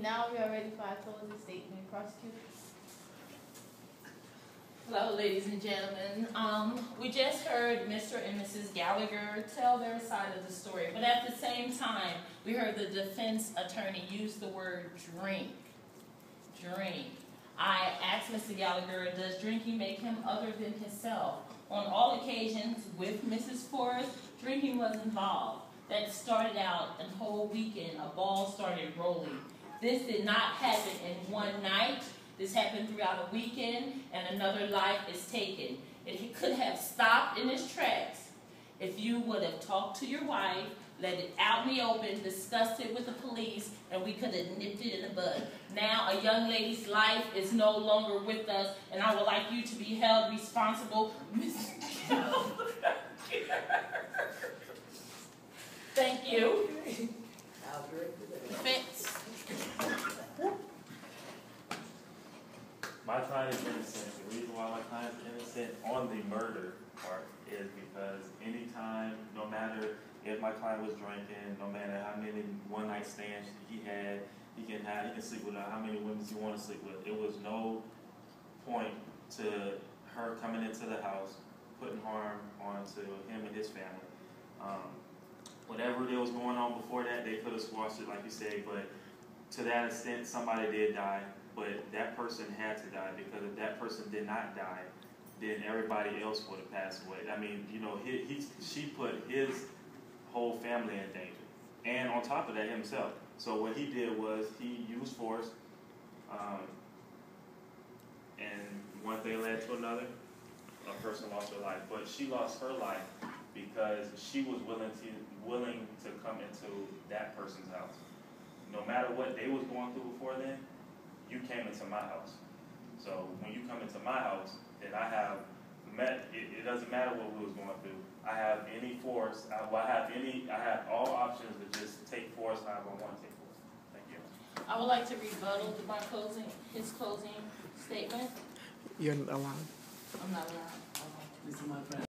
Now we are ready for our closing statement. Prosecutor. Hello, ladies and gentlemen. Um, we just heard Mr. and Mrs. Gallagher tell their side of the story, but at the same time, we heard the defense attorney use the word drink. Drink. I asked Mr. Gallagher, does drinking make him other than himself? On all occasions with Mrs. Forrest, drinking was involved. That started out a whole weekend, a ball started rolling. This did not happen in one night. This happened throughout a weekend, and another life is taken. It could have stopped in its tracks if you would have talked to your wife, let it out in the open, discussed it with the police, and we could have nipped it in the bud. Now, a young lady's life is no longer with us, and I would like you to be held responsible. Miss Thank you. Defense. My client is innocent. The reason why my client is innocent on the murder part is because anytime, no matter if my client was drinking, no matter how many one night stands he had, he can have, he can sleep with how many women he want to sleep with. It was no point to her coming into the house, putting harm onto him and his family. Um, whatever that was going on before that, they could have squashed it, like you say, but to that extent, somebody did die, but that person had to die because if that person did not die, then everybody else would have passed away. I mean, you know, he, he she put his whole family in danger, and on top of that, himself. So what he did was he used force, um, and one thing led to another. A person lost her life, but she lost her life because she was willing to willing to come into that person's house. No matter what they was going through before then, you came into my house. So when you come into my house, then I have met. It, it doesn't matter what we was going through. I have any force. I, well, I have any. I have all options to just take force however I want to take force. Thank you. I would like to rebuttal to my closing, his closing statement. You're not allowed. I'm not allowed.